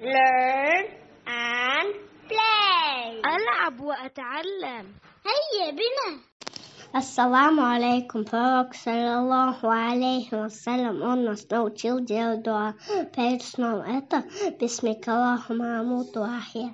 learn and play ألعب وأتعلم هيا بنا Assalamu alaikum. Prorok sallallahu alaihi wasallam on nas naučil djelo doa. Perično eto, bismika amutu ahija.